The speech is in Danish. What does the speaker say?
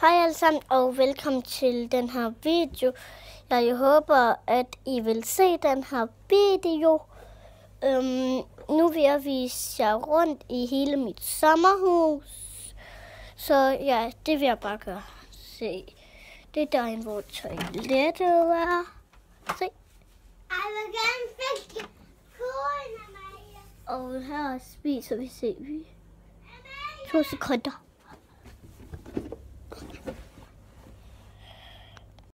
Hej alle sammen og velkommen til den her video. Jeg håber, at I vil se den her video. Øhm, nu vil jeg vise jer rundt i hele mit sommerhus. Så ja, det vil jeg bare gøre. Se, det er derinde, hvor toilettet er. Se. Jeg vil gerne fiske kuglerne, Og her spiser vi, se vi. To sekunder.